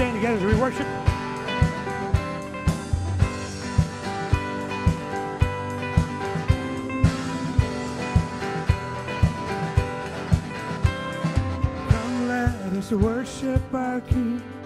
stand together as we worship. Come, let us worship our King.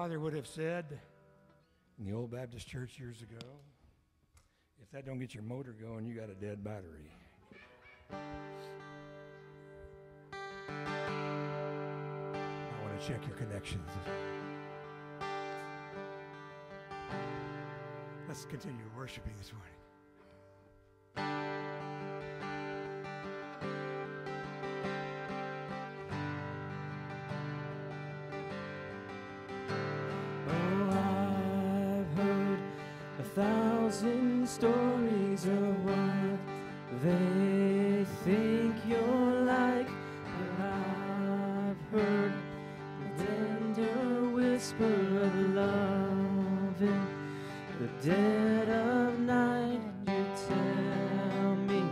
father would have said in the old Baptist church years ago, if that don't get your motor going, you got a dead battery. I want to check your connections. Let's continue worshiping this morning. stories are what they think you're like. But I've heard the tender whisper of love in the dead of night. You tell me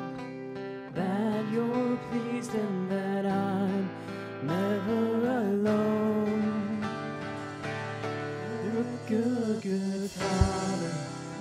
that you're pleased and that I'm never alone. You're a good, good father.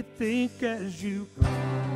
think as you come.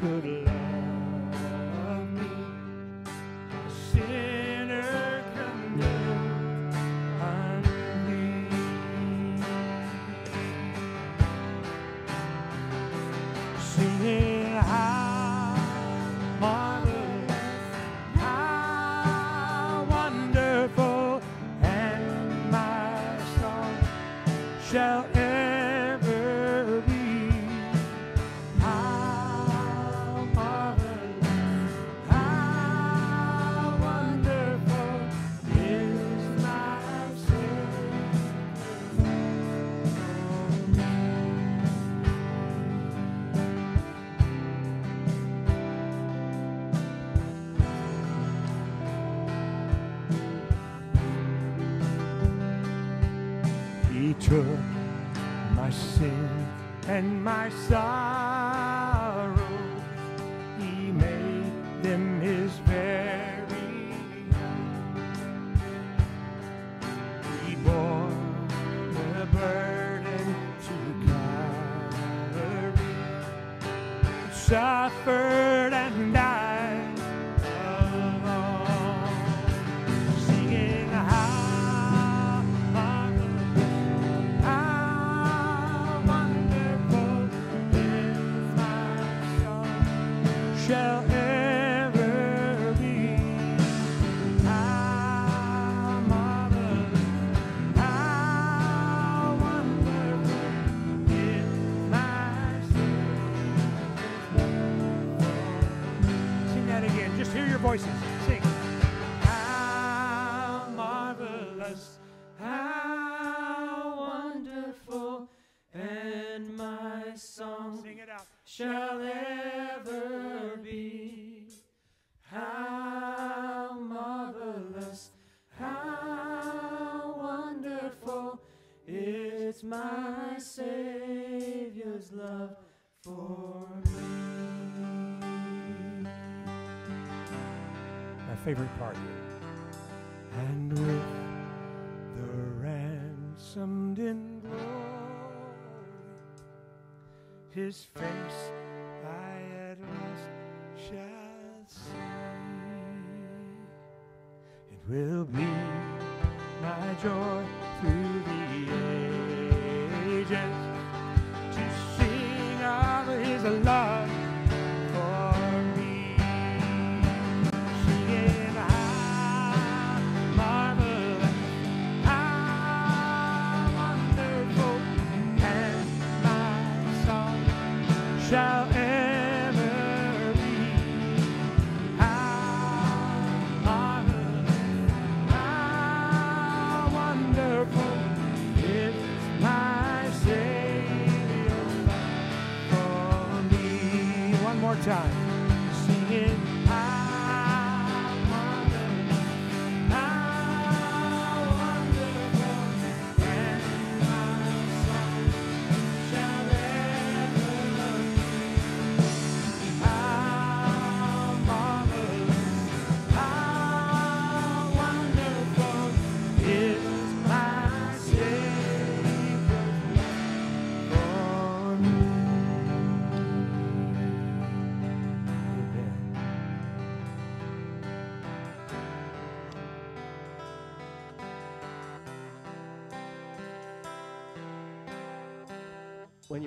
could love. It's my Savior's love for me. My favorite part here. And with the ransomed in glory, his face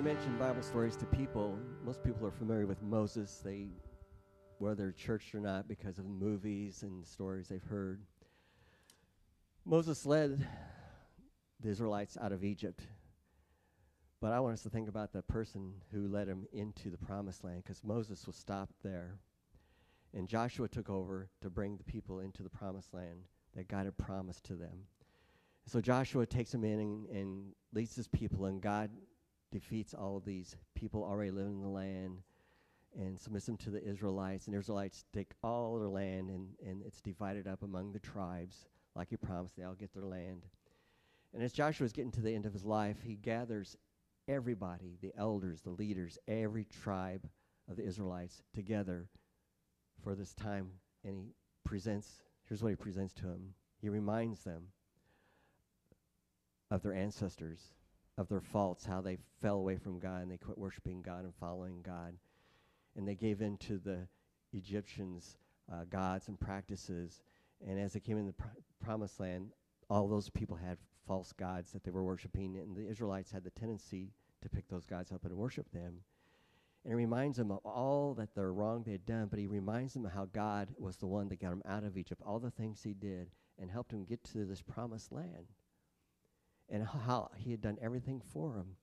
Mention Bible stories to people, most people are familiar with Moses. They, whether church or not, because of movies and stories they've heard. Moses led the Israelites out of Egypt. But I want us to think about the person who led them into the promised land because Moses was stopped there. And Joshua took over to bring the people into the promised land that God had promised to them. So Joshua takes them in and, and leads his people, and God defeats all of these people already living in the land and submits them to the Israelites. And the Israelites take all their land, and, and it's divided up among the tribes, like he promised. They all get their land. And as Joshua is getting to the end of his life, he gathers everybody, the elders, the leaders, every tribe of the Israelites together for this time. And he presents, here's what he presents to them. He reminds them of their ancestors, of their faults, how they fell away from God and they quit worshiping God and following God. And they gave in to the Egyptians' uh, gods and practices. And as they came in the pr- promised land, all those people had false gods that they were worshiping, and the Israelites had the tendency to pick those gods up and worship them. And he reminds them of all that they're wrong they had done, but he reminds them of how God was the one that got them out of Egypt, all the things he did, and helped them get to this promised land and how he had done everything for them.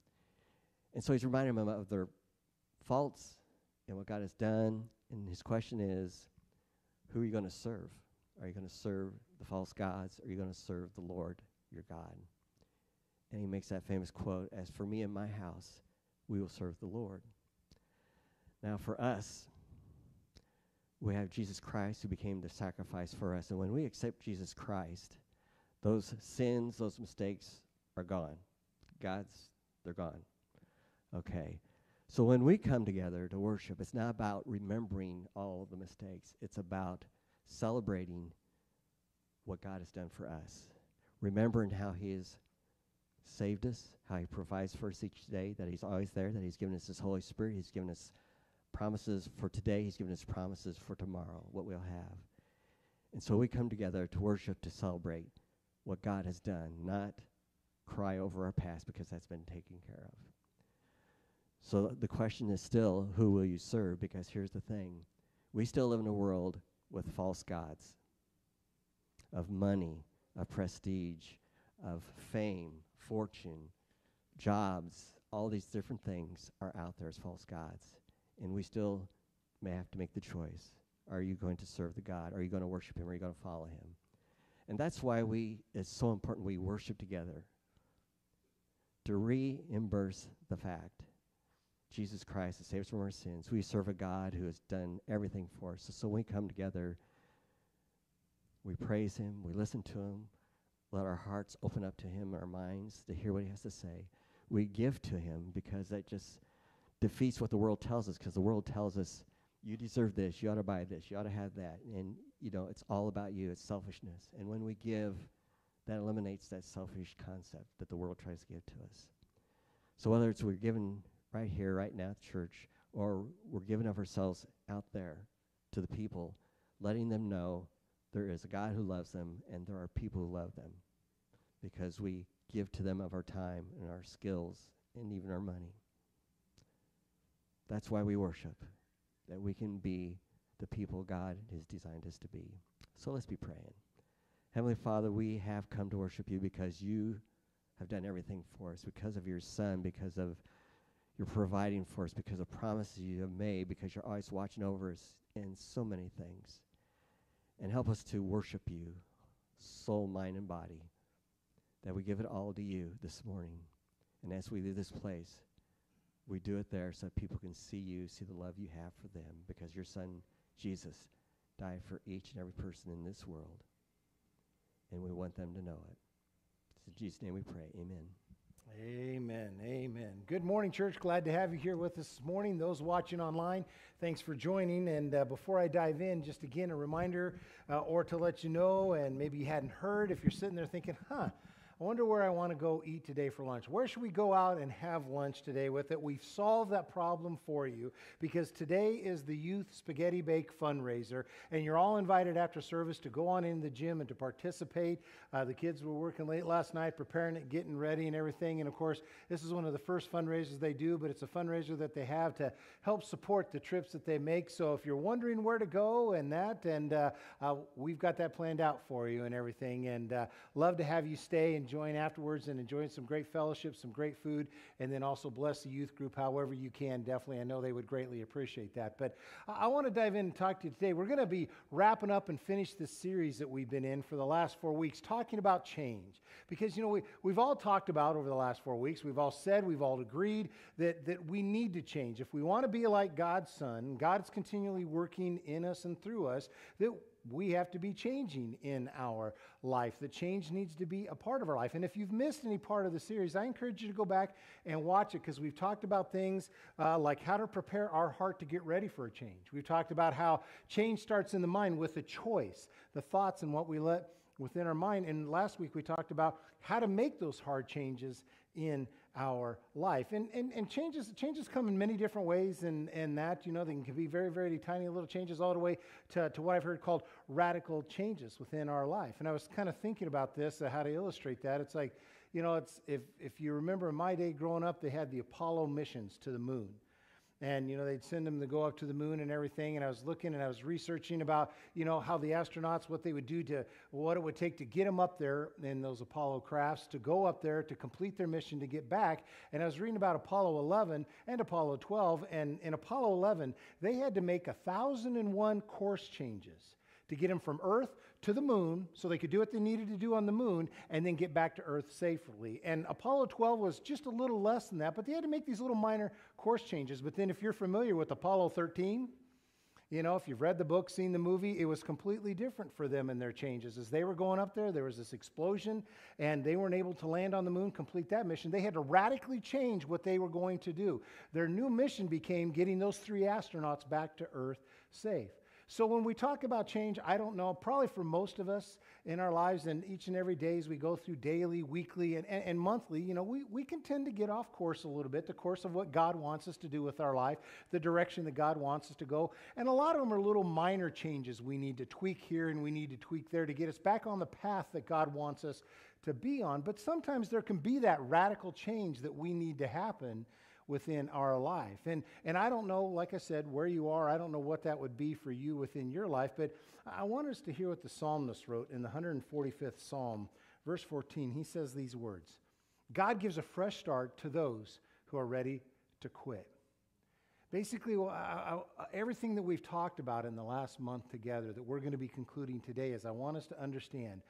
And so he's reminding them of their faults and what God has done. And his question is, who are you going to serve? Are you going to serve the false gods? Or are you going to serve the Lord your God? And he makes that famous quote, as for me and my house, we will serve the Lord. Now, for us, we have Jesus Christ who became the sacrifice for us. And when we accept Jesus Christ, those sins, those mistakes are gone. God's, they're gone. Okay. So when we come together to worship, it's not about remembering all the mistakes, it's about celebrating what God has done for us. Remembering how He has saved us, how He provides for us each day, that He's always there, that He's given us His Holy Spirit, He's given us promises for today, He's given us promises for tomorrow, what we'll have. And so we come together to worship, to celebrate what God has done, not cry over our past because that's been taken care of. So th- the question is still, who will you serve? Because here's the thing we still live in a world with false gods of money, of prestige, of fame, fortune, jobs, all these different things are out there as false gods. And we still may have to make the choice. Are you going to serve the God? Are you going to worship Him? Are you going to follow Him? And that's why we it's so important we worship together. To reimburse the fact Jesus Christ has saved us from our sins. We serve a God who has done everything for us. So, so when we come together, we praise Him, we listen to Him, let our hearts open up to Him, our minds to hear what He has to say. We give to Him because that just defeats what the world tells us, because the world tells us, you deserve this, you ought to buy this, you ought to have that. And, you know, it's all about you, it's selfishness. And when we give, that eliminates that selfish concept that the world tries to give to us. So whether it's we're given right here, right now at church, or we're giving of ourselves out there to the people, letting them know there is a God who loves them and there are people who love them. because we give to them of our time and our skills and even our money. That's why we worship, that we can be the people God has designed us to be. So let's be praying. Heavenly Father, we have come to worship you because you have done everything for us, because of your Son, because of your providing for us, because of promises you have made, because you're always watching over us in so many things. And help us to worship you, soul, mind, and body, that we give it all to you this morning. And as we leave this place, we do it there so people can see you, see the love you have for them, because your Son, Jesus, died for each and every person in this world. And we want them to know it. It's in Jesus' name we pray. Amen. Amen. Amen. Good morning, church. Glad to have you here with us this morning. Those watching online, thanks for joining. And uh, before I dive in, just again, a reminder uh, or to let you know, and maybe you hadn't heard, if you're sitting there thinking, huh, I wonder where I want to go eat today for lunch. Where should we go out and have lunch today with it? We've solved that problem for you because today is the Youth Spaghetti Bake fundraiser, and you're all invited after service to go on in the gym and to participate. Uh, the kids were working late last night, preparing it, getting ready, and everything. And of course, this is one of the first fundraisers they do, but it's a fundraiser that they have to help support the trips that they make. So if you're wondering where to go and that, and uh, uh, we've got that planned out for you and everything, and uh, love to have you stay and join afterwards and enjoying some great fellowship, some great food, and then also bless the youth group however you can. Definitely, I know they would greatly appreciate that. But I, I want to dive in and talk to you today. We're going to be wrapping up and finish this series that we've been in for the last four weeks, talking about change. Because, you know, we, we've all talked about over the last four weeks, we've all said, we've all agreed that, that we need to change. If we want to be like God's Son, God's continually working in us and through us, that we have to be changing in our life. The change needs to be a part of our life. And if you've missed any part of the series, I encourage you to go back and watch it because we've talked about things uh, like how to prepare our heart to get ready for a change. We've talked about how change starts in the mind with a choice, the thoughts and what we let within our mind. And last week we talked about how to make those hard changes in our life. And, and, and changes, changes come in many different ways, and, and that, you know, they can be very, very tiny little changes all the way to, to what I've heard called radical changes within our life. And I was kind of thinking about this, uh, how to illustrate that. It's like, you know, it's, if, if you remember in my day growing up, they had the Apollo missions to the moon and you know they'd send them to go up to the moon and everything. And i was looking and i was researching about you know how the astronauts what they would do to what it would take to get them up there in those apollo crafts to go up there to complete their mission to get back. And i was reading about apollo 11 and apollo 12 and in apollo 11 they had to make a thousand and one course changes to get them from earth to the moon so they could do what they needed to do on the moon and then get back to Earth safely. And Apollo 12 was just a little less than that, but they had to make these little minor course changes. But then, if you're familiar with Apollo 13, you know, if you've read the book, seen the movie, it was completely different for them and their changes. As they were going up there, there was this explosion, and they weren't able to land on the moon, complete that mission. They had to radically change what they were going to do. Their new mission became getting those three astronauts back to Earth safe. So when we talk about change, I don't know, probably for most of us in our lives and each and every day as we go through daily, weekly, and, and, and, monthly, you know, we, we can tend to get off course a little bit, the course of what God wants us to do with our life, the direction that God wants us to go. And a lot of them are little minor changes we need to tweak here and we need to tweak there to get us back on the path that God wants us to be on. But sometimes there can be that radical change that we need to happen within our life. And, and I don't know, like I said, where you are. I don't know what that would be for you within your life, but I want us to hear what the psalmist wrote in the 145th Psalm, verse 14. He says these words God gives a fresh start to those who are ready to quit. Basically, well, I, I, everything that we've talked about in the last month together that we're going to be concluding today is I want us to understand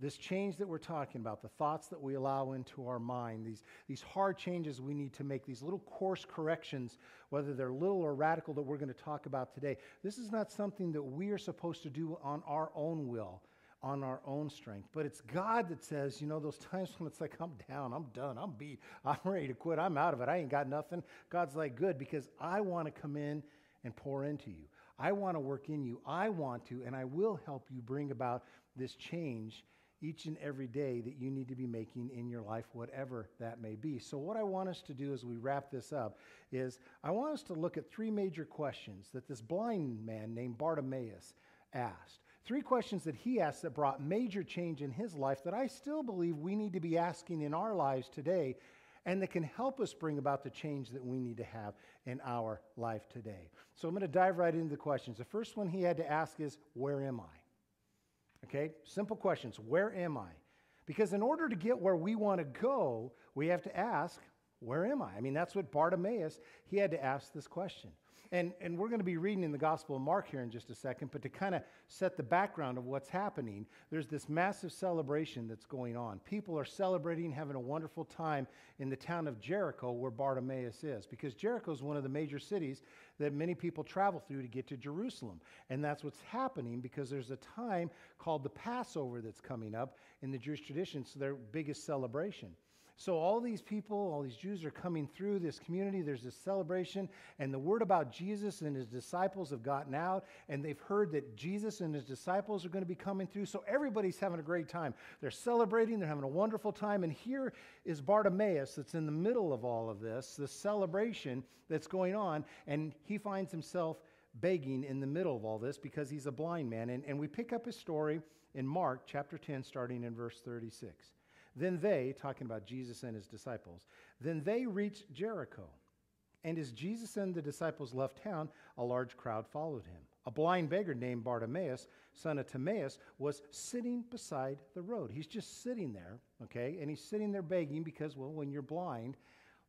this change that we're talking about, the thoughts that we allow into our mind, these, these hard changes we need to make, these little course corrections, whether they're little or radical, that we're going to talk about today, this is not something that we are supposed to do on our own will, on our own strength. But it's God that says, you know, those times when it's like, I'm down, I'm done, I'm beat, I'm ready to quit, I'm out of it, I ain't got nothing. God's like, good, because I want to come in and pour into you. I want to work in you. I want to, and I will help you bring about this change each and every day that you need to be making in your life, whatever that may be. So, what I want us to do as we wrap this up is I want us to look at three major questions that this blind man named Bartimaeus asked. three questions that he asked that brought major change in his life that I still believe we need to be asking in our lives today and that can help us bring about the change that we need to have in our life today. So I'm going to dive right into the questions. The first one he had to ask is, Where am I? Okay, simple questions. Where am I? Because in order to get where we want to go, we have to ask, Where am I? I mean, that's what Bartimaeus, he had to ask this question. And, and we're going to be reading in the Gospel of Mark here in just a second, but to kind of set the background of what's happening, there's this massive celebration that's going on. People are celebrating, having a wonderful time in the town of Jericho where Bartimaeus is, because Jericho is one of the major cities that many people travel through to get to Jerusalem. And that's what's happening because there's a time called the Passover that's coming up in the Jewish tradition, so their biggest celebration. So, all these people, all these Jews are coming through this community. There's this celebration, and the word about Jesus and his disciples have gotten out, and they've heard that Jesus and his disciples are going to be coming through. So, everybody's having a great time. They're celebrating, they're having a wonderful time. And here is Bartimaeus that's in the middle of all of this, the celebration that's going on, and he finds himself begging in the middle of all this because he's a blind man. And, and we pick up his story in Mark chapter 10, starting in verse 36. Then they, talking about Jesus and his disciples, then they reached Jericho. And as Jesus and the disciples left town, a large crowd followed him. A blind beggar named Bartimaeus, son of Timaeus, was sitting beside the road. He's just sitting there, okay? And he's sitting there begging because, well, when you're blind,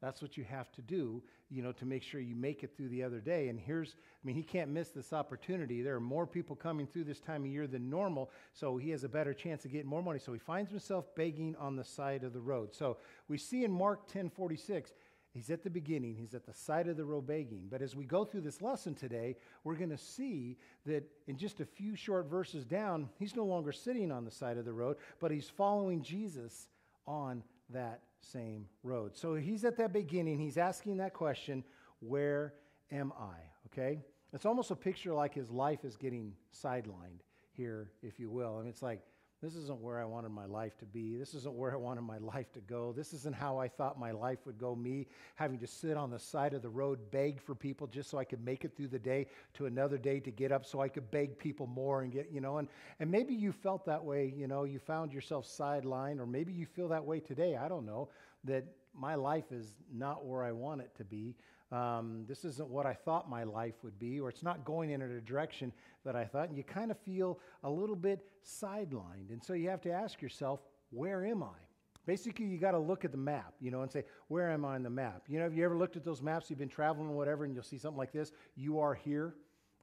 that's what you have to do, you know, to make sure you make it through the other day. And here's, I mean, he can't miss this opportunity. There are more people coming through this time of year than normal, so he has a better chance of getting more money. So he finds himself begging on the side of the road. So we see in Mark 10 46, he's at the beginning, he's at the side of the road begging. But as we go through this lesson today, we're going to see that in just a few short verses down, he's no longer sitting on the side of the road, but he's following Jesus on that same road. So he's at that beginning. He's asking that question Where am I? Okay? It's almost a picture like his life is getting sidelined here, if you will. Mean, it's like, this isn't where I wanted my life to be. This isn't where I wanted my life to go. This isn't how I thought my life would go. Me having to sit on the side of the road, beg for people just so I could make it through the day to another day to get up so I could beg people more and get, you know, and, and maybe you felt that way, you know, you found yourself sidelined, or maybe you feel that way today. I don't know, that my life is not where I want it to be. Um, this isn't what I thought my life would be, or it's not going in a direction that I thought. And you kind of feel a little bit sidelined. And so you have to ask yourself, where am I? Basically, you got to look at the map, you know, and say, where am I on the map? You know, have you ever looked at those maps? You've been traveling or whatever, and you'll see something like this. You are here.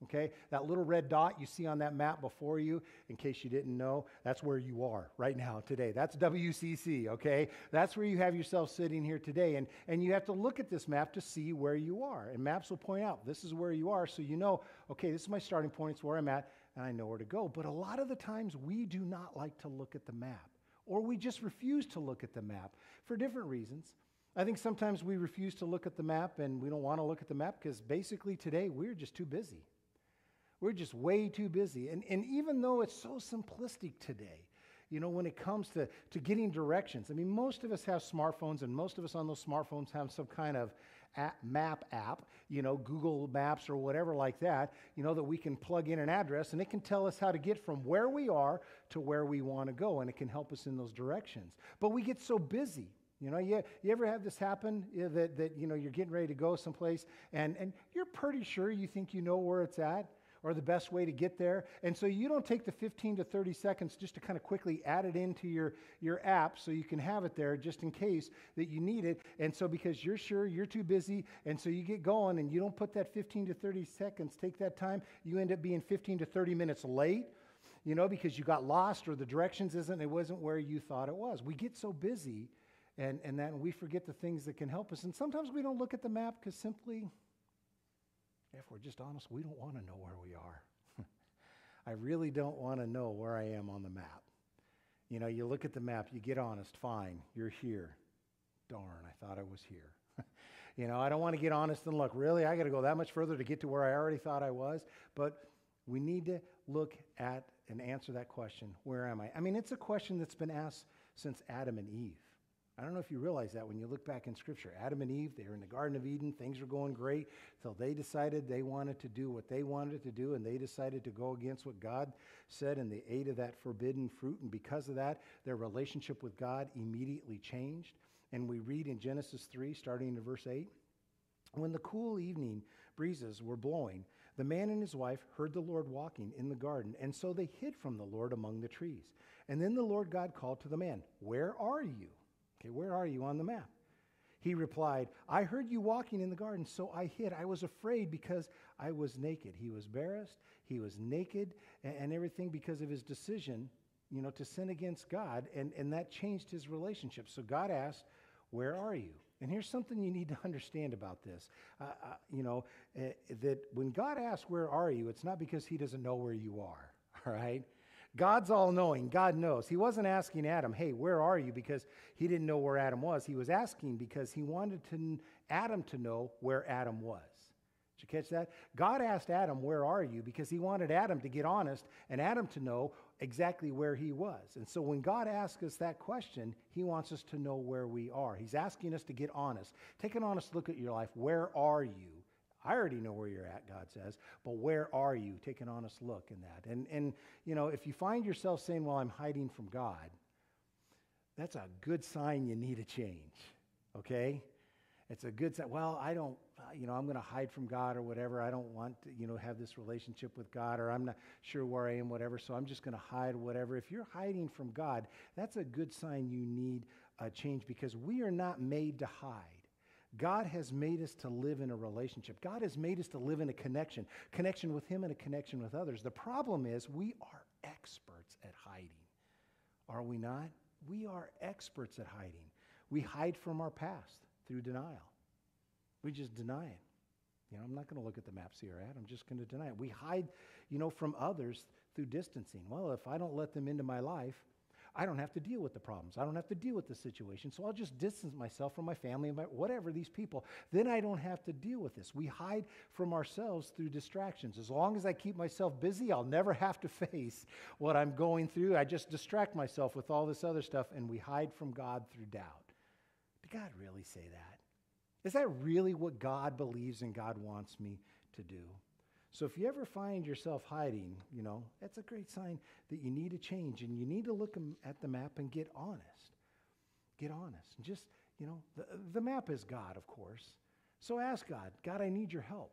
Okay, that little red dot you see on that map before you, in case you didn't know, that's where you are right now today. That's WCC, okay? That's where you have yourself sitting here today. And, and you have to look at this map to see where you are. And maps will point out this is where you are, so you know, okay, this is my starting point, it's where I'm at, and I know where to go. But a lot of the times we do not like to look at the map, or we just refuse to look at the map for different reasons. I think sometimes we refuse to look at the map and we don't want to look at the map because basically today we're just too busy. We're just way too busy. And, and even though it's so simplistic today, you know, when it comes to, to getting directions, I mean, most of us have smartphones, and most of us on those smartphones have some kind of app, map app, you know, Google Maps or whatever like that, you know, that we can plug in an address and it can tell us how to get from where we are to where we want to go, and it can help us in those directions. But we get so busy. You know, you, you ever have this happen that, that, you know, you're getting ready to go someplace and, and you're pretty sure you think you know where it's at, or the best way to get there. And so you don't take the 15 to 30 seconds just to kind of quickly add it into your, your app so you can have it there just in case that you need it. And so because you're sure you're too busy, and so you get going and you don't put that 15 to 30 seconds, take that time, you end up being 15 to 30 minutes late. You know, because you got lost or the directions isn't, it wasn't where you thought it was. We get so busy and, and then we forget the things that can help us. And sometimes we don't look at the map because simply if we're just honest, we don't want to know where we are. I really don't want to know where I am on the map. You know, you look at the map, you get honest, fine, you're here. Darn, I thought I was here. you know, I don't want to get honest and look, really, I got to go that much further to get to where I already thought I was. But we need to look at and answer that question where am I? I mean, it's a question that's been asked since Adam and Eve. I don't know if you realize that when you look back in Scripture. Adam and Eve, they were in the Garden of Eden. Things were going great. So they decided they wanted to do what they wanted to do, and they decided to go against what God said, and they ate of that forbidden fruit. And because of that, their relationship with God immediately changed. And we read in Genesis 3, starting in verse 8 When the cool evening breezes were blowing, the man and his wife heard the Lord walking in the garden, and so they hid from the Lord among the trees. And then the Lord God called to the man, Where are you? Okay, where are you on the map? He replied, I heard you walking in the garden, so I hid. I was afraid because I was naked. He was embarrassed, he was naked, and, everything because of his decision, you know, to sin against God, and, and that changed his relationship. So God asked, Where are you? And here's something you need to understand about this. Uh, uh, you know, uh, that when God asks, Where are you? it's not because he doesn't know where you are, all right? God's all knowing. God knows. He wasn't asking Adam, hey, where are you? Because he didn't know where Adam was. He was asking because he wanted to, Adam to know where Adam was. Did you catch that? God asked Adam, Where are you? because he wanted Adam to get honest and Adam to know exactly where he was. And so when God asks us that question, he wants us to know where we are. He's asking us to get honest. Take an honest look at your life. Where are you? I already know where you're at, God says, but where are you? Take an honest look in that. And, and, you know, if you find yourself saying, well, I'm hiding from God, that's a good sign you need a change, okay? It's a good sign. Well, I don't, you know, I'm going to hide from God or whatever. I don't want to, you know, have this relationship with God or I'm not sure where I am, whatever. So I'm just going to hide, whatever. If you're hiding from God, that's a good sign you need a change because we are not made to hide. God has made us to live in a relationship. God has made us to live in a connection, connection with Him and a connection with others. The problem is we are experts at hiding. Are we not? We are experts at hiding. We hide from our past through denial. We just deny it. You know, I'm not going to look at the maps here, Ad. I'm just going to deny it. We hide, you know, from others through distancing. Well, if I don't let them into my life, I don't have to deal with the problems. I don't have to deal with the situation. So I'll just distance myself from my family and my, whatever, these people. Then I don't have to deal with this. We hide from ourselves through distractions. As long as I keep myself busy, I'll never have to face what I'm going through. I just distract myself with all this other stuff, and we hide from God through doubt. Did God really say that? Is that really what God believes and God wants me to do? So if you ever find yourself hiding, you know, that's a great sign that you need a change and you need to look at the map and get honest. Get honest. And just, you know, the, the map is God, of course. So ask God, God, I need your help.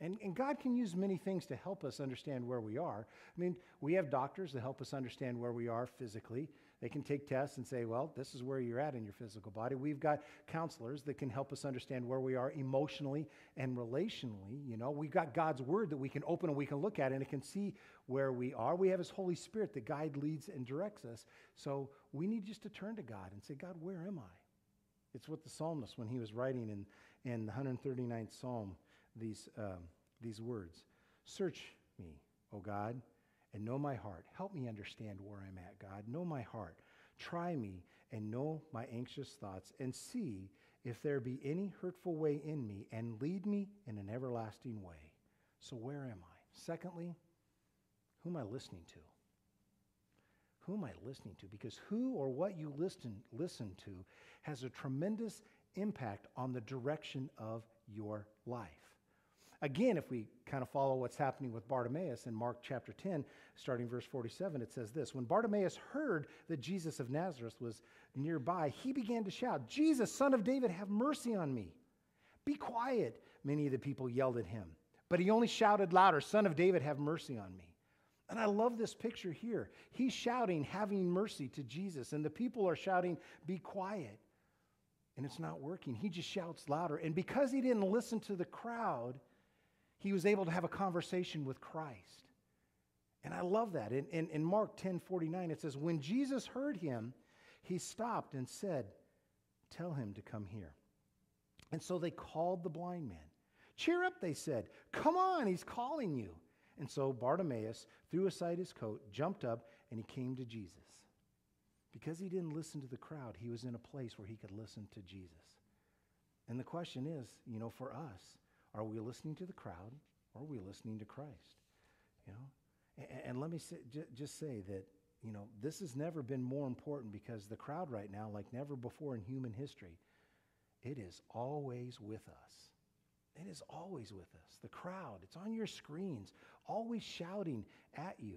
And, and God can use many things to help us understand where we are. I mean, we have doctors that help us understand where we are physically. They can take tests and say, well, this is where you're at in your physical body. We've got counselors that can help us understand where we are emotionally and relationally. You know, we've got God's word that we can open and we can look at and it can see where we are. We have his Holy Spirit that guides, leads, and directs us. So we need just to turn to God and say, God, where am I? It's what the psalmist, when he was writing in, in the 139th Psalm, these, um, these words Search me, O God and know my heart. Help me understand where I'm at, God. Know my heart. Try me and know my anxious thoughts and see if there be any hurtful way in me and lead me in an everlasting way. So, where am I? Secondly, who am I listening to? Who am I listening to? Because who or what you listen, listen to has a tremendous impact on the direction of your life. Again, if we kind of follow what's happening with Bartimaeus in Mark chapter 10, starting verse 47, it says this When Bartimaeus heard that Jesus of Nazareth was nearby, he began to shout, Jesus, son of David, have mercy on me. Be quiet, many of the people yelled at him. But he only shouted louder, Son of David, have mercy on me. And I love this picture here. He's shouting, having mercy to Jesus, and the people are shouting, Be quiet. And it's not working. He just shouts louder. And because he didn't listen to the crowd, he was able to have a conversation with Christ. And I love that. In, in, in Mark 10 49, it says, When Jesus heard him, he stopped and said, Tell him to come here. And so they called the blind man. Cheer up, they said. Come on, he's calling you. And so Bartimaeus threw aside his coat, jumped up, and he came to Jesus. Because he didn't listen to the crowd, he was in a place where he could listen to Jesus. And the question is, you know, for us, are we listening to the crowd or are we listening to Christ? You know? And, and let me say, j- just say that, you know, this has never been more important because the crowd right now, like never before in human history, it is always with us. It is always with us. The crowd, it's on your screens, always shouting at you.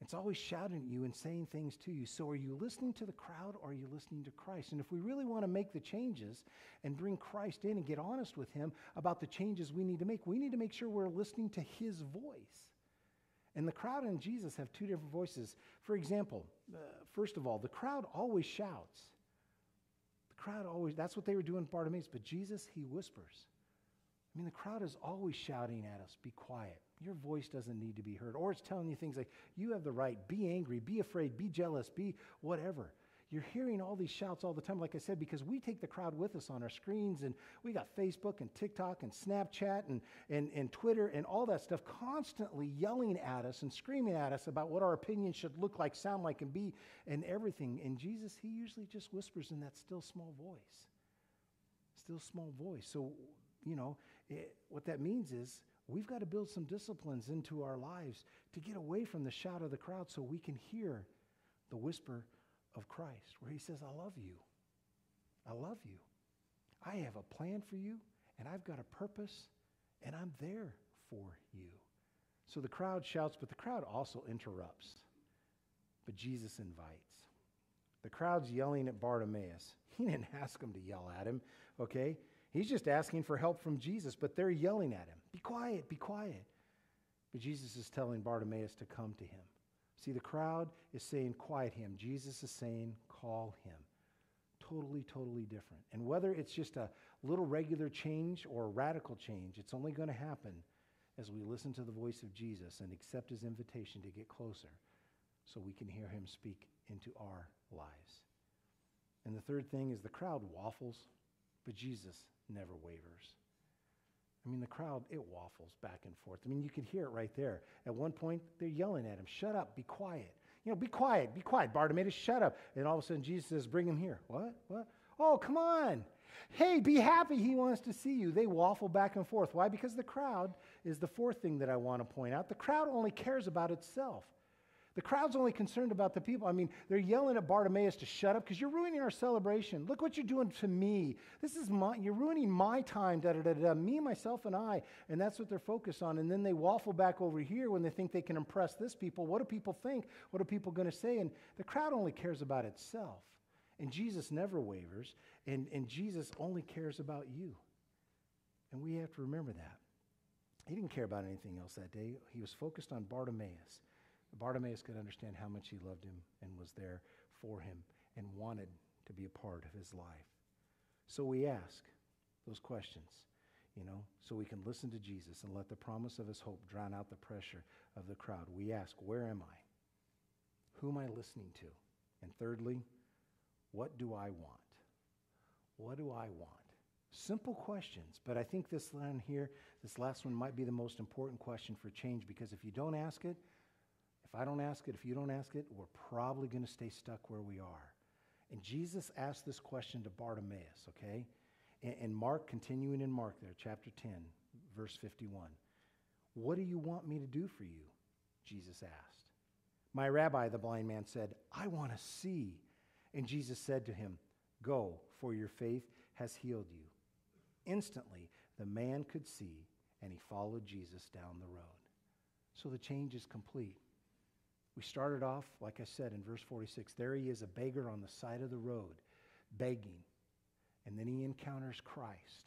It's always shouting at you and saying things to you. So, are you listening to the crowd or are you listening to Christ? And if we really want to make the changes and bring Christ in and get honest with Him about the changes we need to make, we need to make sure we're listening to His voice. And the crowd and Jesus have two different voices. For example, uh, first of all, the crowd always shouts. The crowd always, that's what they were doing Bartimaeus, but Jesus, He whispers. I mean, the crowd is always shouting at us, be quiet. Your voice doesn't need to be heard. Or it's telling you things like, you have the right, be angry, be afraid, be jealous, be whatever. You're hearing all these shouts all the time, like I said, because we take the crowd with us on our screens, and we got Facebook and TikTok and Snapchat and, and, and Twitter and all that stuff constantly yelling at us and screaming at us about what our opinion should look like, sound like, and be, and everything. And Jesus, he usually just whispers in that still small voice. Still small voice. So, you know, it, what that means is we've got to build some disciplines into our lives to get away from the shout of the crowd so we can hear the whisper of Christ, where he says, I love you. I love you. I have a plan for you, and I've got a purpose, and I'm there for you. So the crowd shouts, but the crowd also interrupts. But Jesus invites. The crowd's yelling at Bartimaeus. He didn't ask them to yell at him, okay? He's just asking for help from Jesus, but they're yelling at him. Be quiet, be quiet. But Jesus is telling Bartimaeus to come to him. See, the crowd is saying, quiet him. Jesus is saying, call him. Totally, totally different. And whether it's just a little regular change or a radical change, it's only going to happen as we listen to the voice of Jesus and accept his invitation to get closer so we can hear him speak into our lives. And the third thing is the crowd waffles, but Jesus never wavers. I mean, the crowd, it waffles back and forth. I mean, you can hear it right there. At one point, they're yelling at him, Shut up, be quiet. You know, be quiet, be quiet. Bartimaeus, shut up. And all of a sudden, Jesus says, Bring him here. What? What? Oh, come on. Hey, be happy. He wants to see you. They waffle back and forth. Why? Because the crowd is the fourth thing that I want to point out. The crowd only cares about itself. The crowd's only concerned about the people. I mean, they're yelling at Bartimaeus to shut up because you're ruining our celebration. Look what you're doing to me. This is my, you're ruining my time, da da da da, me, myself, and I. And that's what they're focused on. And then they waffle back over here when they think they can impress this people. What do people think? What are people going to say? And the crowd only cares about itself. And Jesus never wavers. And, and Jesus only cares about you. And we have to remember that. He didn't care about anything else that day. He was focused on Bartimaeus. Bartimaeus could understand how much he loved him and was there for him and wanted to be a part of his life. So we ask those questions, you know, so we can listen to Jesus and let the promise of his hope drown out the pressure of the crowd. We ask, Where am I? Who am I listening to? And thirdly, what do I want? What do I want? Simple questions, but I think this one here, this last one might be the most important question for change because if you don't ask it, if I don't ask it, if you don't ask it, we're probably going to stay stuck where we are. And Jesus asked this question to Bartimaeus, okay? And, Mark, continuing in Mark there, chapter 10, verse 51. What do you want me to do for you? Jesus asked. My rabbi, the blind man said, I want to see. And Jesus said to him, Go, for your faith has healed you. Instantly, the man could see, and he followed Jesus down the road. So the change is complete. We started off, like I said, in verse 46. There he is, a beggar on the side of the road, begging. And then he encounters Christ.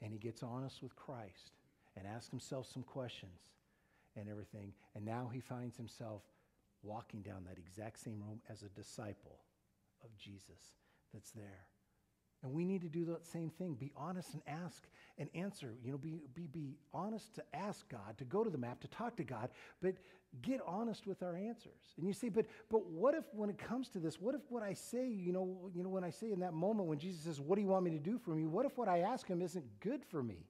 And he gets honest with Christ and asks himself some questions and everything. And now he finds himself walking down that exact same road as a disciple of Jesus that's there. And we need to do that same thing. Be honest and ask and answer. You know, be, be, be honest to ask God, to go to the map, to talk to God, but get honest with our answers. And you say, but but what if when it comes to this, what if what I say, you know, you know, when I say in that moment when Jesus says, What do you want me to do for you? What if what I ask him isn't good for me?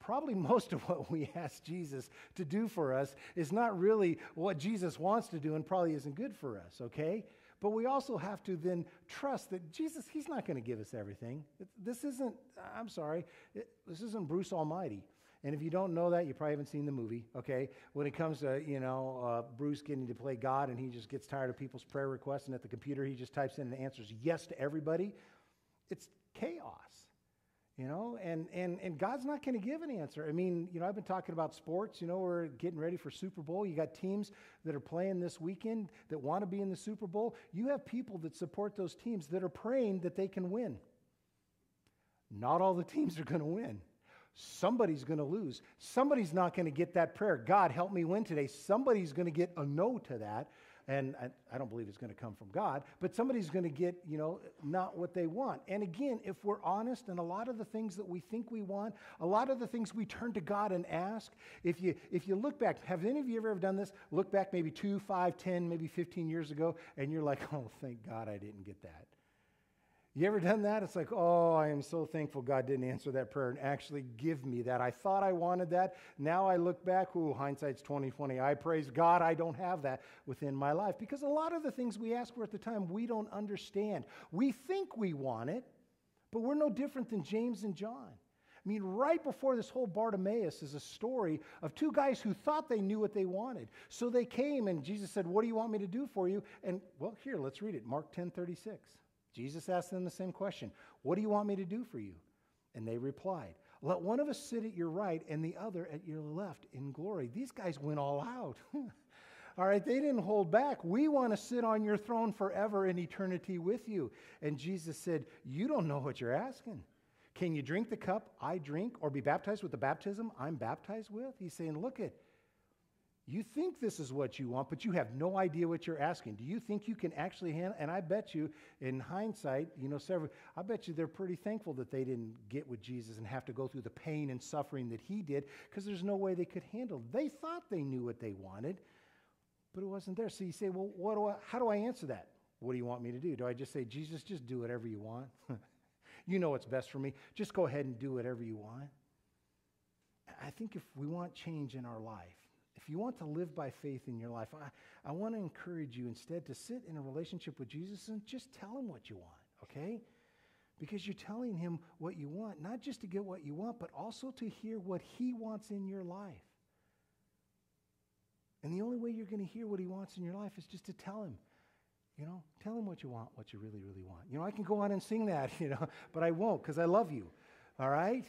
Probably most of what we ask Jesus to do for us is not really what Jesus wants to do and probably isn't good for us, okay? But we also have to then trust that Jesus, He's not going to give us everything. This isn't, I'm sorry, this isn't Bruce Almighty. And if you don't know that, you probably haven't seen the movie, okay? When it comes to, you know, uh, Bruce getting to play God and he just gets tired of people's prayer requests and at the computer he just types in and answers yes to everybody, it's chaos. You know, and, and, and God's not going to give an answer. I mean, you know, I've been talking about sports. You know, we're getting ready for Super Bowl. You got teams that are playing this weekend that want to be in the Super Bowl. You have people that support those teams that are praying that they can win. Not all the teams are going to win. Somebody's going to lose. Somebody's not going to get that prayer. God, help me win today. Somebody's going to get a no to that and I, I don't believe it's going to come from God, but somebody's going to get, you know, not what they want. And again, if we're honest, and a lot of the things that we think we want, a lot of the things we turn to God and ask, if you if you look back, have any of you ever done this? Look back maybe two, five, ten, maybe 15 years ago, and you're like, oh, thank God I didn't get that. You ever done that? It's like, oh, I am so thankful God didn't answer that prayer and actually give me that. I thought I wanted that. Now I look back, ooh, hindsight's 2020. I praise God I don't have that within my life. Because a lot of the things we ask for at the time, we don't understand. We think we want it, but we're no different than James and John. I mean, right before this whole Bartimaeus is a story of two guys who thought they knew what they wanted. So they came and Jesus said, What do you want me to do for you? And well, here, let's read it. Mark 10 36. Jesus asked them the same question What do you want me to do for you? And they replied, Let one of us sit at your right and the other at your left in glory. These guys went all out. all right, they didn't hold back. We want to sit on your throne forever in eternity with you. And Jesus said, You don't know what you're asking. Can you drink the cup I drink or be baptized with the baptism I'm baptized with? He's saying, Look at you think this is what you want, but you have no idea what you're asking. Do you think you can actually handle? And I bet you, in hindsight, you know, several. I bet you they're pretty thankful that they didn't get with Jesus and have to go through the pain and suffering that he did, because there's no way they could handle. It. They thought they knew what they wanted, but it wasn't there. So you say, well, what do I? How do I answer that? What do you want me to do? Do I just say, Jesus, just do whatever you want? you know what's best for me. Just go ahead and do whatever you want. I think if we want change in our life if you want to live by faith in your life, I, I want to encourage you instead to sit in a relationship with Jesus and just tell him what you want, okay? Because you're telling him what you want, not just to get what you want, but also to hear what he wants in your life. And the only way you're going to hear what he wants in your life is just to tell him. You know, tell him what you want, what you really, really want. You know, I can go on and sing that, you know, but I won't because I love you. All right?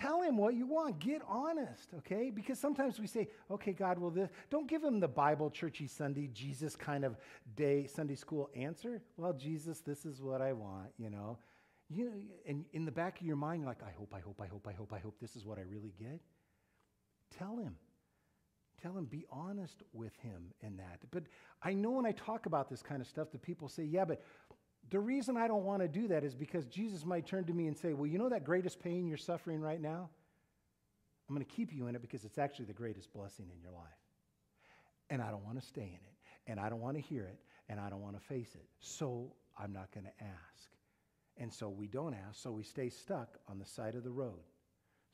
Tell him what you want. Get honest, okay? Because sometimes we say, okay, God, will this, don't give him the Bible, churchy Sunday, Jesus kind of day, Sunday school answer. Well, Jesus, this is what I want, you know? You know, and in the back of your mind, you're like, I hope, I hope, I hope, I hope, I hope this is what I really get. Tell him. Tell him, be honest with him in that. But I know when I talk about this kind of stuff that people say, yeah, but the reason I don't want to do that is because Jesus might turn to me and say, Well, you know that greatest pain you're suffering right now? I'm going to keep you in it because it's actually the greatest blessing in your life. And I don't want to stay in it. And I don't want to hear it. And I don't want to face it. So I'm not going to ask. And so we don't ask. So we stay stuck on the side of the road.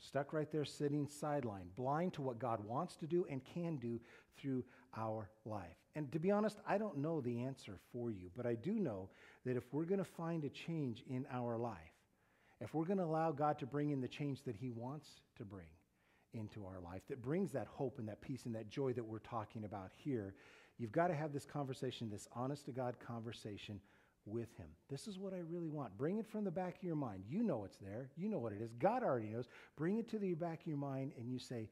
Stuck right there, sitting sideline, blind to what God wants to do and can do through our life. And to be honest, I don't know the answer for you, but I do know that if we're going to find a change in our life, if we're going to allow God to bring in the change that He wants to bring into our life, that brings that hope and that peace and that joy that we're talking about here, you've got to have this conversation, this honest to God conversation with Him. This is what I really want. Bring it from the back of your mind. You know it's there, you know what it is. God already knows. Bring it to the back of your mind and you say,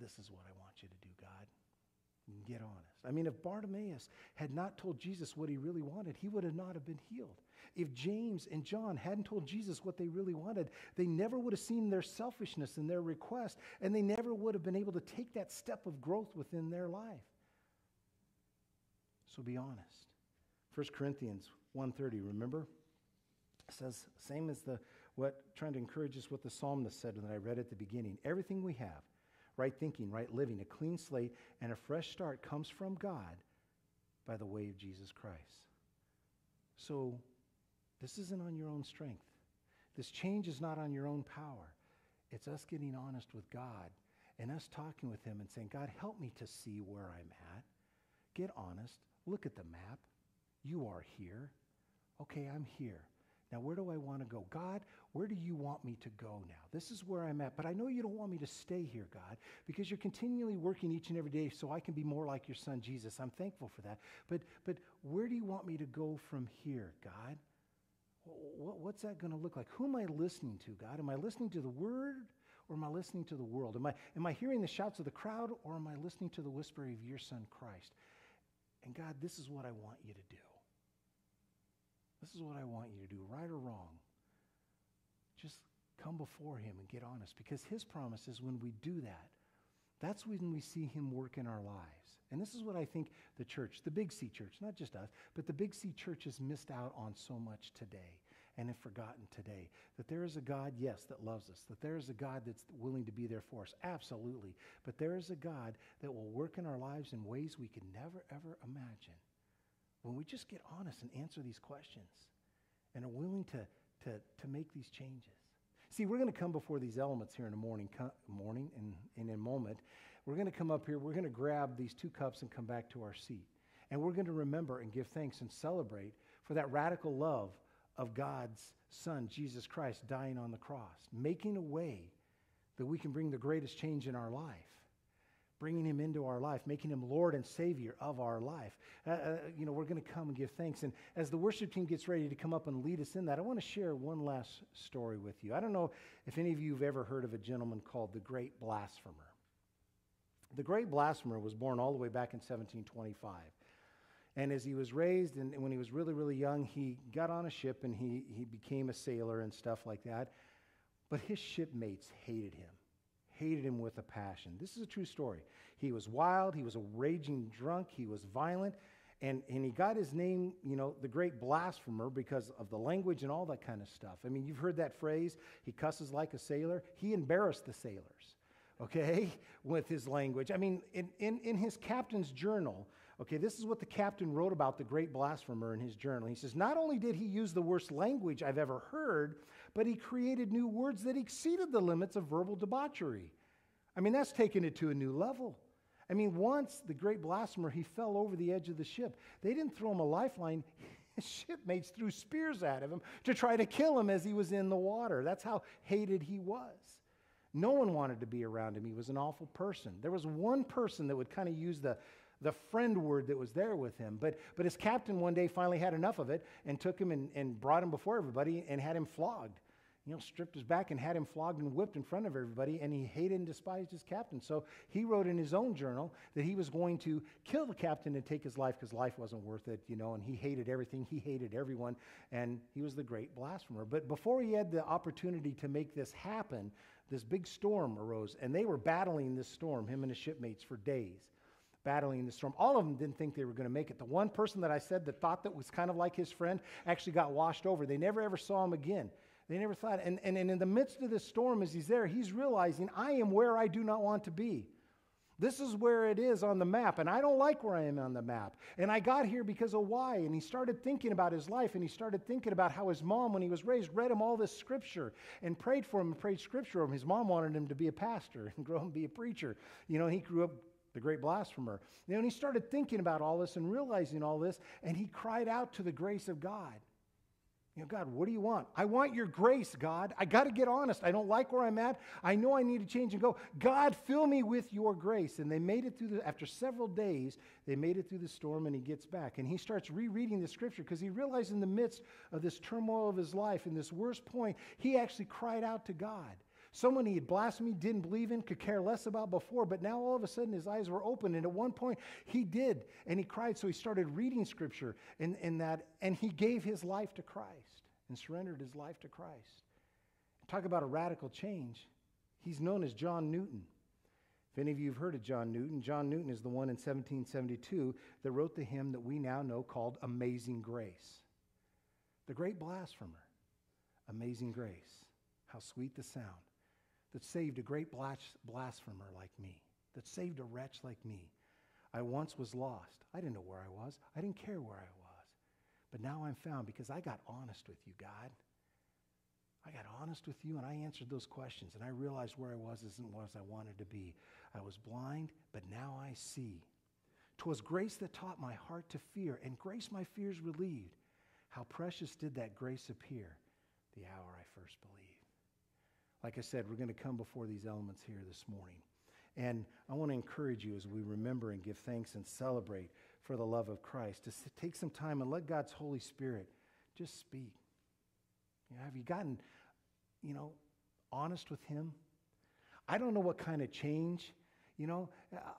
This is what I want you to do, God. Get honest. I mean, if Bartimaeus had not told Jesus what he really wanted, he would have not have been healed. If James and John hadn't told Jesus what they really wanted, they never would have seen their selfishness and their request, and they never would have been able to take that step of growth within their life. So be honest. 1 Corinthians 1:30, remember? It says, same as the what trying to encourage us what the psalmist said that I read at the beginning. Everything we have right thinking, right living, a clean slate, and a fresh start comes from God by the way of Jesus Christ. So, this isn't on your own strength. This change is not on your own power. It's us getting honest with God and us talking with Him and saying, God, help me to see where I'm at. Get honest. Look at the map. You are here. Okay, I'm here. Now, where do I want to go? God, where do you want me to go now? This is where I'm at. But I know you don't want me to stay here, God, because you're continually working each and every day so I can be more like your son, Jesus. I'm thankful for that. But, but where do you want me to go from here, God? What's that going to look like? Who am I listening to, God? Am I listening to the word or am I listening to the world? Am I, am I hearing the shouts of the crowd or am I listening to the whisper of your son, Christ? And God, this is what I want you to do. This is what I want you to do, right or wrong. Just come before him and get honest because his promise is when we do that, that's when we see him work in our lives. And this is what I think the church, the Big C church, not just us, but the Big C church has missed out on so much today and have forgotten today. That there is a God, yes, that loves us. That there is a God that's willing to be there for us. Absolutely. But there is a God that will work in our lives in ways we can never, ever imagine when we just get honest and answer these questions and are willing to, to, to make these changes. See, we're going to come before these elements here in the morning, co- morning and in a moment. We're going to come up here, we're going to grab these two cups and come back to our seat. And we're going to remember and give thanks and celebrate for that radical love of God's Son, Jesus Christ, dying on the cross, making a way that we can bring the greatest change in our life bringing him into our life, making him Lord and Savior of our life. Uh, uh, you know, we're going to come and give thanks. And as the worship team gets ready to come up and lead us in that, I want to share one last story with you. I don't know if any of you have ever heard of a gentleman called the Great Blasphemer. The Great Blasphemer was born all the way back in 1725. And as he was raised, and when he was really, really young, he got on a ship and he, he became a sailor and stuff like that. But his shipmates hated him hated him with a passion. This is a true story. He was wild, he was a raging drunk, he was violent, and, and he got his name, you know, the great blasphemer because of the language and all that kind of stuff. I mean, you've heard that phrase, he cusses like a sailor. He embarrassed the sailors, okay, with his language. I mean, in, in, in his captain's journal, Okay, this is what the captain wrote about the great blasphemer in his journal. He says, Not only did he use the worst language I've ever heard, but he created new words that exceeded the limits of verbal debauchery. I mean, that's taken it to a new level. I mean, once the great blasphemer, he fell over the edge of the ship. They didn't throw him a lifeline. His shipmates threw spears at him to try to kill him as he was in the water. That's how hated he was. No one wanted to be around him. He was an awful person. There was one person that would kind of use the, the friend word that was there with him. But, but his captain one day finally had enough of it and took him and, and brought him before everybody and had him flogged. You know, stripped his back and had him flogged and whipped in front of everybody, and he hated and despised his captain. So he wrote in his own journal that he was going to kill the captain and take his life because life wasn't worth it, you know, and he hated everything, he hated everyone, and he was the great blasphemer. But before he had the opportunity to make this happen, this big storm arose, and they were battling this storm, him and his shipmates, for days battling the storm. All of them didn't think they were going to make it. The one person that I said that thought that was kind of like his friend actually got washed over. They never ever saw him again. They never thought. And, and, and in the midst of this storm, as he's there, he's realizing, I am where I do not want to be. This is where it is on the map, and I don't like where I am on the map. And I got here because of why. And he started thinking about his life, and he started thinking about how his mom, when he was raised, read him all this scripture and prayed for him and prayed scripture for him. His mom wanted him to be a pastor and grow and be a preacher. You know, he grew up the great blasphemer. You know, and he started thinking about all this and realizing all this, and he cried out to the grace of God. You know, God, what do you want? I want your grace, God. I got to get honest. I don't like where I'm at. I know I need to change and go. God, fill me with your grace. And they made it through the, after several days, they made it through the storm and he gets back. And he starts rereading the scripture because he realized in the midst of this turmoil of his life, in this worst point, he actually cried out to God. Someone he had blasphemed, didn't believe in, could care less about before, but now all of a sudden his eyes were open. And at one point he did, and he cried. So he started reading scripture and, that, and he gave his life to Christ and surrendered his life to Christ. Talk about a radical change. He's known as John Newton. If any of you have heard of John Newton, John Newton is the one in 1772 that wrote the hymn that we now know called Amazing Grace. The great blasphemer, Amazing Grace. How sweet the sound that saved a great blasphemer like me, that saved a wretch like me. I once was lost. I didn't know where I was. I didn't care where I was. But now I'm found because I got honest with you, God. I got honest with you and I answered those questions and I realized where I was isn't what I wanted to be. I was blind, but now I see. 'Twas grace that taught my heart to fear, and grace my fears relieved. How precious did that grace appear the hour I first believed. Like I said, we're going to come before these elements here this morning. And I want to encourage you as we remember and give thanks and celebrate for the love of Christ to take some time and let God's Holy Spirit just speak. You know, have you gotten, you know, honest with Him? I don't know what kind of change, you know.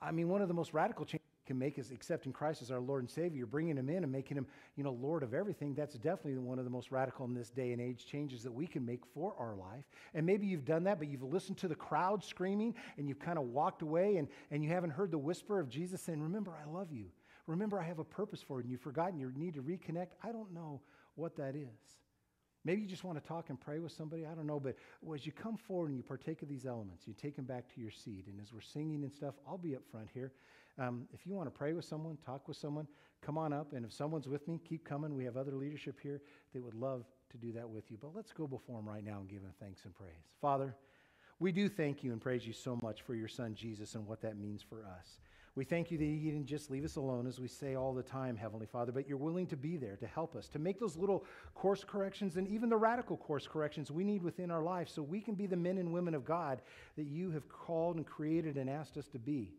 I mean, one of the most radical changes can make us accepting Christ as our Lord and Savior, bringing Him in and making Him, you know, Lord of everything. That's definitely one of the most radical in this day and age changes that we can make for our life. And maybe you've done that, but you've listened to the crowd screaming and you've kind of walked away and, and you haven't heard the whisper of Jesus saying, Remember, I love you. Remember, I have a purpose for it, and you've forgotten you need to reconnect. I don't know what that is. Maybe you just want to talk and pray with somebody. I don't know. But as you come forward and you partake of these elements, you take them back to your seat. And as we're singing and stuff, I'll be up front here. Um, if you want to pray with someone, talk with someone, come on up. And if someone's with me, keep coming. We have other leadership here that would love to do that with you. But let's go before Him right now and give Him thanks and praise. Father, we do thank you and praise you so much for your Son, Jesus, and what that means for us. We thank you that you didn't just leave us alone, as we say all the time, Heavenly Father, but you're willing to be there to help us, to make those little course corrections and even the radical course corrections we need within our life so we can be the men and women of God that you have called and created and asked us to be.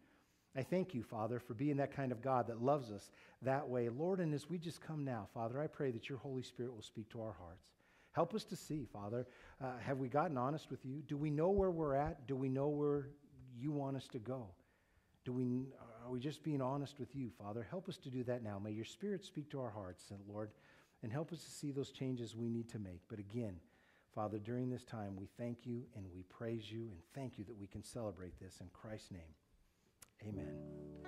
I thank you, Father, for being that kind of God that loves us that way. Lord, and as we just come now, Father, I pray that your Holy Spirit will speak to our hearts. Help us to see, Father. Uh, have we gotten honest with you? Do we know where we're at? Do we know where you want us to go? Do we, are we just being honest with you, Father? Help us to do that now. May your Spirit speak to our hearts, and Lord, and help us to see those changes we need to make. But again, Father, during this time, we thank you and we praise you and thank you that we can celebrate this in Christ's name. Amen.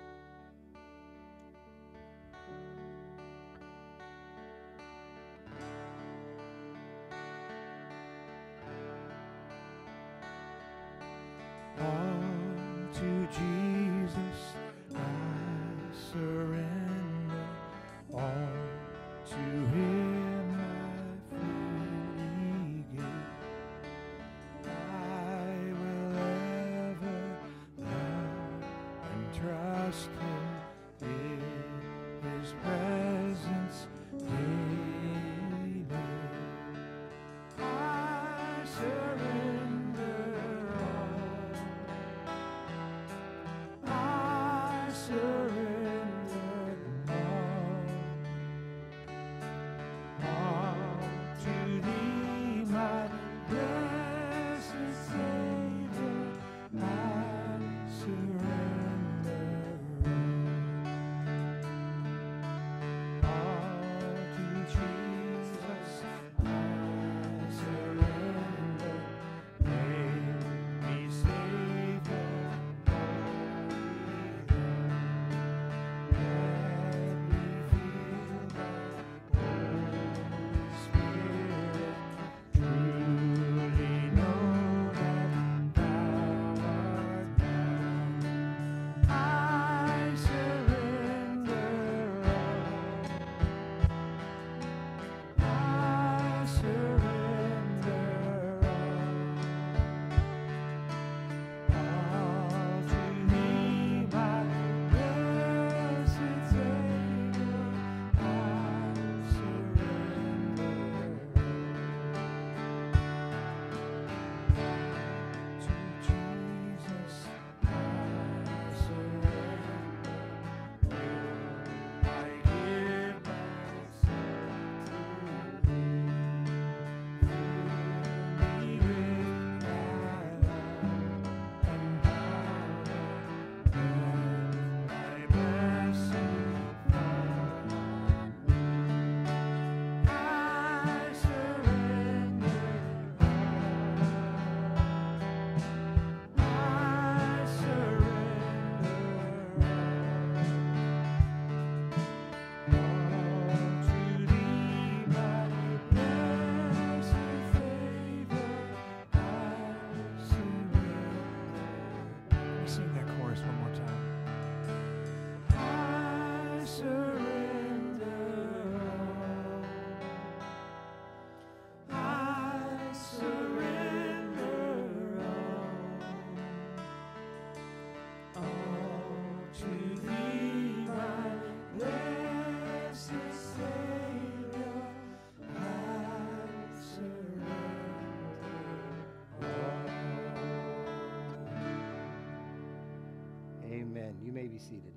Be seated.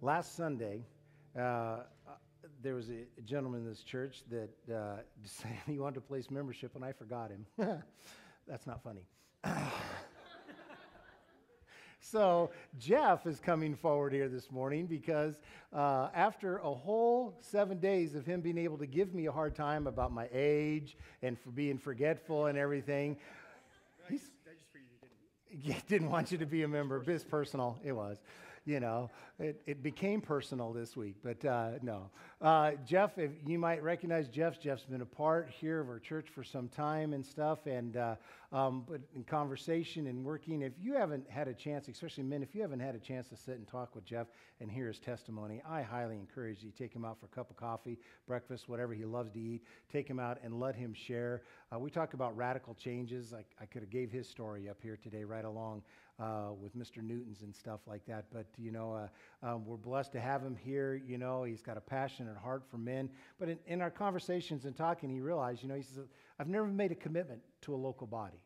Last Sunday, uh, there was a gentleman in this church that uh, decided he wanted to place membership, and I forgot him. That's not funny. so Jeff is coming forward here this morning because uh, after a whole seven days of him being able to give me a hard time about my age and for being forgetful and everything, he's, didn't want you to be a member. It's personal. It was you know, it, it became personal this week, but uh, no. Uh, Jeff, if you might recognize Jeff, Jeff's been a part here of our church for some time and stuff, and uh, um, but in conversation and working, if you haven't had a chance, especially men, if you haven't had a chance to sit and talk with Jeff and hear his testimony, I highly encourage you take him out for a cup of coffee, breakfast, whatever he loves to eat. Take him out and let him share. Uh, we talk about radical changes. I, I could have gave his story up here today right along uh, with Mr. Newton's and stuff like that. But, you know, uh, um, we're blessed to have him here. You know, he's got a passionate heart for men. But in, in our conversations and talking, he realized, you know, he says, I've never made a commitment to a local body.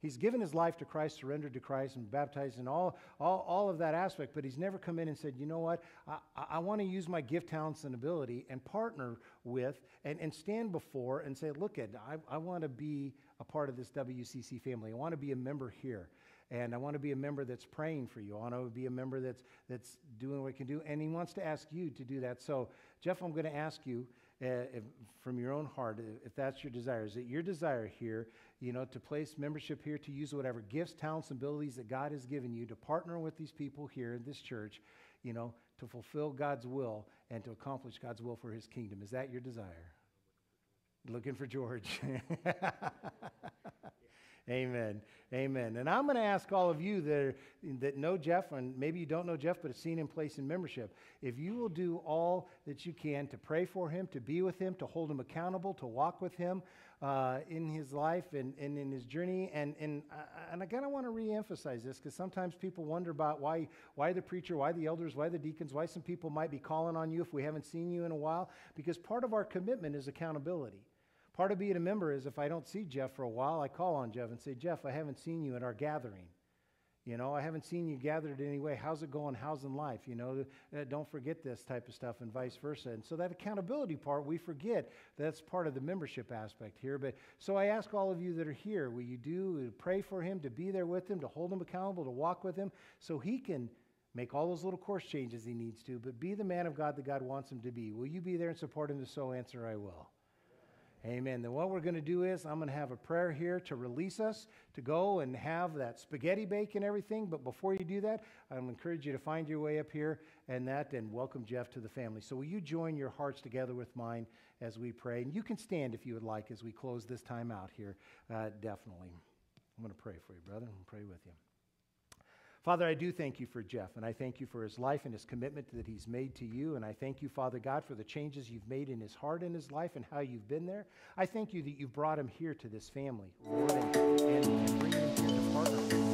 He's given his life to Christ, surrendered to Christ, and baptized in all, all, all of that aspect, but he's never come in and said, you know what, I, I want to use my gift, talents, and ability and partner with and, and stand before and say, look, at I, I want to be a part of this WCC family. I want to be a member here. And I want to be a member that's praying for you. I want to be a member that's, that's doing what I can do. And he wants to ask you to do that. So, Jeff, I'm going to ask you Eh, if, from your own heart, if that's your desire, is it your desire here, you know, to place membership here, to use whatever gifts, talents, and abilities that God has given you to partner with these people here in this church, you know, to fulfill God's will and to accomplish God's will for his kingdom? Is that your desire? Looking for George. Amen. Amen. And I'm going to ask all of you that, are, that know Jeff, and maybe you don't know Jeff, but have seen him place in membership, if you will do all that you can to pray for him, to be with him, to hold him accountable, to walk with him uh, in his life and, and in his journey. And, and, uh, and again, I want to reemphasize this because sometimes people wonder about why, why the preacher, why the elders, why the deacons, why some people might be calling on you if we haven't seen you in a while. Because part of our commitment is accountability. Part of being a member is if I don't see Jeff for a while, I call on Jeff and say, Jeff, I haven't seen you at our gathering. You know, I haven't seen you gathered in anyway. How's it going? How's in life? You know, uh, don't forget this type of stuff and vice versa. And so that accountability part, we forget that's part of the membership aspect here. But so I ask all of you that are here, will you do uh, pray for him, to be there with him, to hold him accountable, to walk with him so he can make all those little course changes he needs to, but be the man of God that God wants him to be. Will you be there and support him to so answer? I will. Amen. Then what we're going to do is I'm going to have a prayer here to release us to go and have that spaghetti bake and everything. But before you do that, I'm encourage you to find your way up here and that and welcome Jeff to the family. So will you join your hearts together with mine as we pray? And you can stand if you would like as we close this time out here. Uh, definitely. I'm going to pray for you, brother. I'm going to pray with you. Father, I do thank you for Jeff, and I thank you for his life and his commitment that he's made to you. And I thank you, Father God, for the changes you've made in his heart and his life and how you've been there. I thank you that you've brought him here to this family, Lord, and, and, and bring him here to partner with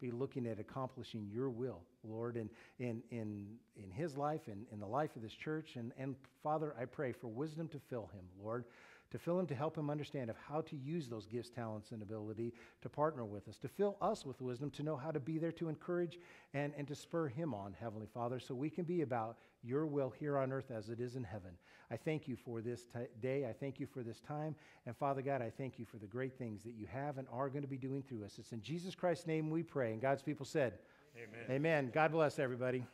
be looking at accomplishing your will, Lord, in, in, in, in his life and in the life of this church. And, and Father, I pray for wisdom to fill him, Lord to fill him, to help him understand of how to use those gifts, talents, and ability to partner with us, to fill us with wisdom, to know how to be there to encourage and, and to spur him on, Heavenly Father, so we can be about your will here on earth as it is in heaven. I thank you for this t- day. I thank you for this time. And Father God, I thank you for the great things that you have and are going to be doing through us. It's in Jesus Christ's name we pray. And God's people said, Amen. Amen. God bless everybody.